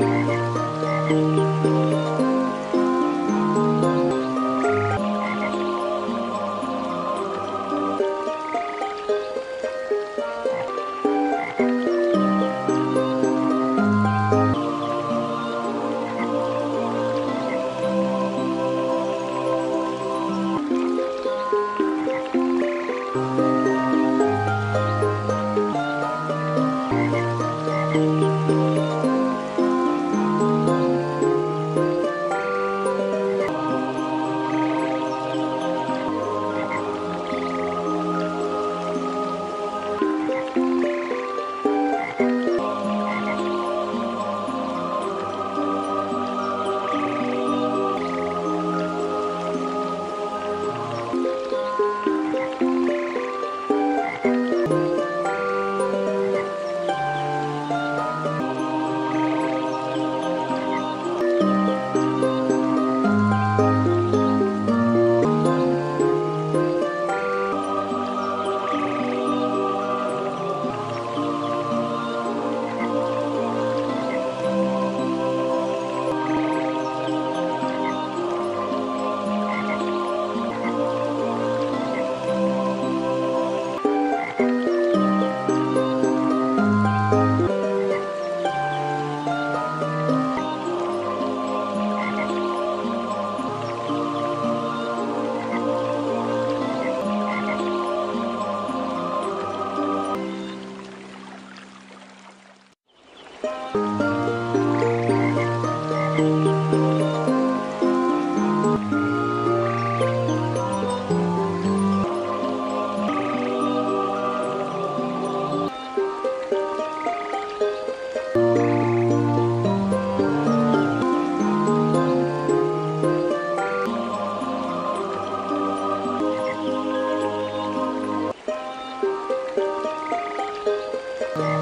Música